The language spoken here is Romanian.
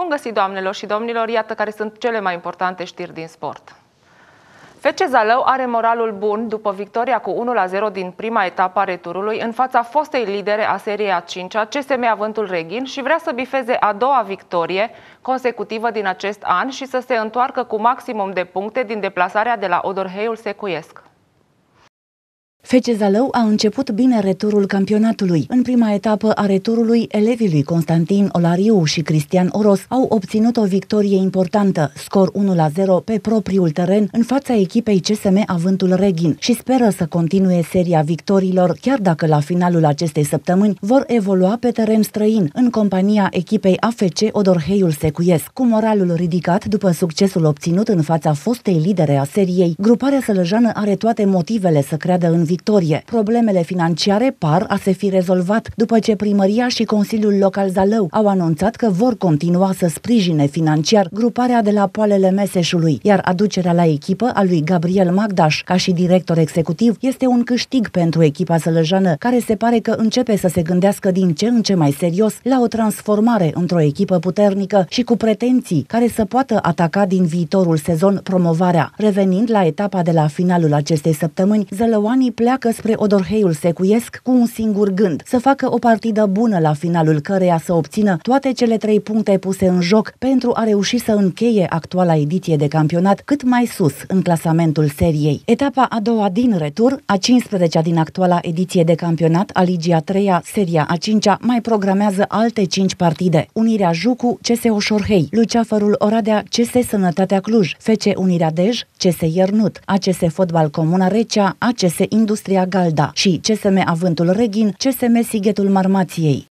Bun găsit, doamnelor și domnilor! Iată care sunt cele mai importante știri din sport. FC Zalău are moralul bun după victoria cu 1-0 din prima etapă a returului în fața fostei lidere a seriei a 5-a, CSM Avântul Reghin și vrea să bifeze a doua victorie consecutivă din acest an și să se întoarcă cu maximum de puncte din deplasarea de la Odorheiul Secuiesc. FC Zalău a început bine returul campionatului. În prima etapă a returului, elevii lui Constantin Olariu și Cristian Oros au obținut o victorie importantă, scor 1-0 pe propriul teren în fața echipei CSM Avântul Reghin și speră să continue seria victorilor, chiar dacă la finalul acestei săptămâni vor evolua pe teren străin, în compania echipei AFC Odorheiul Secuiesc. Cu moralul ridicat după succesul obținut în fața fostei lidere a seriei, gruparea sălăjană are toate motivele să creadă în victorie. Problemele financiare par a se fi rezolvat după ce primăria și Consiliul Local Zalău au anunțat că vor continua să sprijine financiar gruparea de la poalele Meseșului, iar aducerea la echipă a lui Gabriel Magdaș ca și director executiv este un câștig pentru echipa sălăjană, care se pare că începe să se gândească din ce în ce mai serios la o transformare într-o echipă puternică și cu pretenții care să poată ataca din viitorul sezon promovarea. Revenind la etapa de la finalul acestei săptămâni, zălăoanii pleacă spre Odorheiul Secuiesc cu un singur gând, să facă o partidă bună la finalul căreia să obțină toate cele trei puncte puse în joc pentru a reuși să încheie actuala ediție de campionat cât mai sus în clasamentul seriei. Etapa a doua din retur, a 15-a din actuala ediție de campionat, a Ligii a treia, seria a cincea, mai programează alte cinci partide. Unirea Jucu, CS Oșorhei, Luceafărul Oradea, CS Sănătatea Cluj, FC Unirea Dej, CS Iernut, ACS Fotbal Comuna Recea, ACS Industria Galda și CSM Avântul Reghin, CSM Sighetul Marmației.